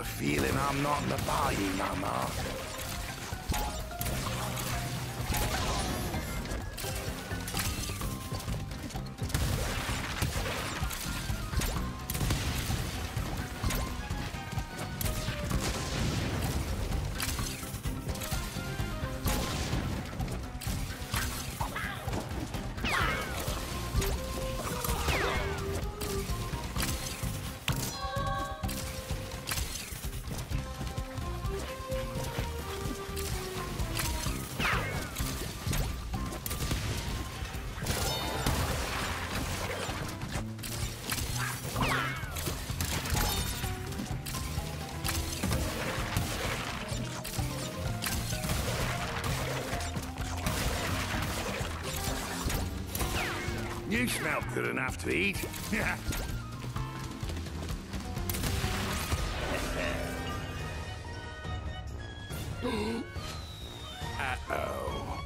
a feeling I'm not the party, Mama. You smell good enough to eat. Uh-oh.